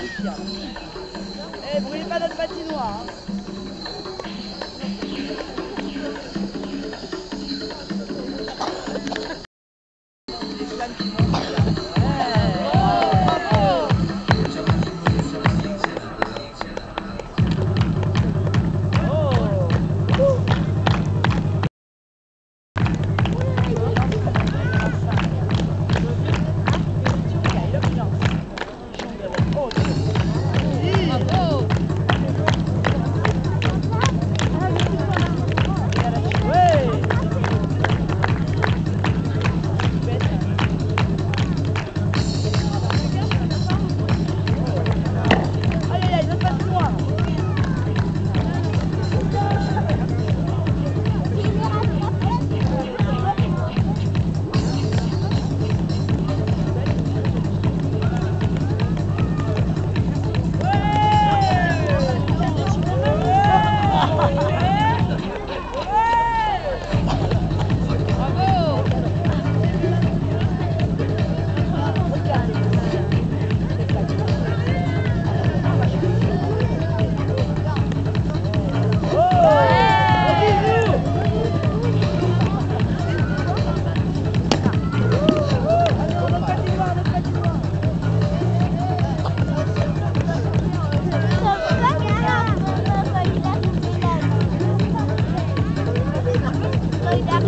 Eh, brûlez pas notre patinoire. Hein.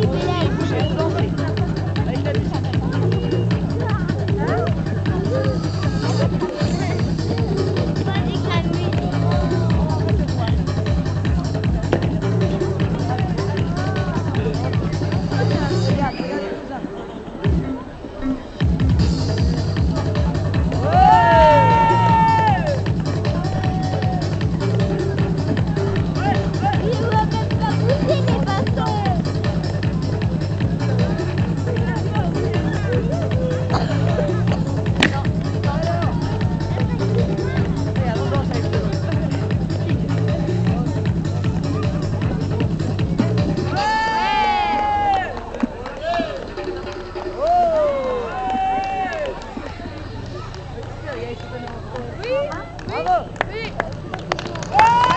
Thank you. e aí chutando. Ui! Ui! Ui!